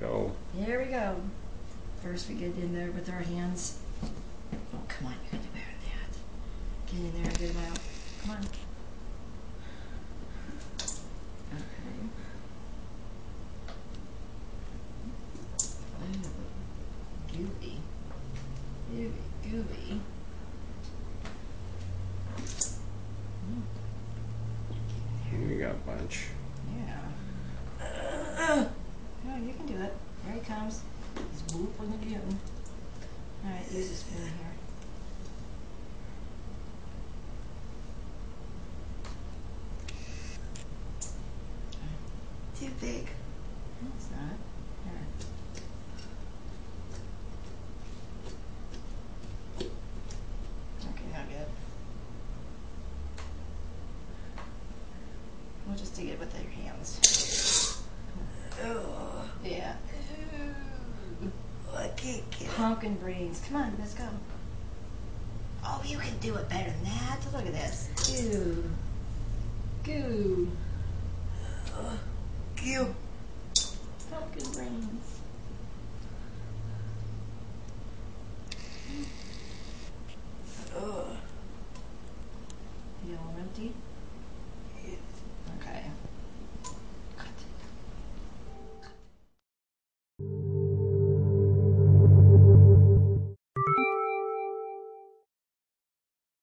Go. Here we go. First, we get in there with our hands. Oh, come on, you can do better than that. Get in there get good out. Come on. Okay. Ooh, gooey. Gooey, gooey. We got a bunch. Yeah. No, you can do it. Comes. He's whoop when you're. Alright, use a spoon here. Too big. No, it's not. Here. Okay, not good. We'll just dig it with your hands. Pumpkin brains. Come on, let's go. Oh, you can do it better than that. Look at this. Goo. Goo. Goo. Pumpkin brains. Ugh. You all empty?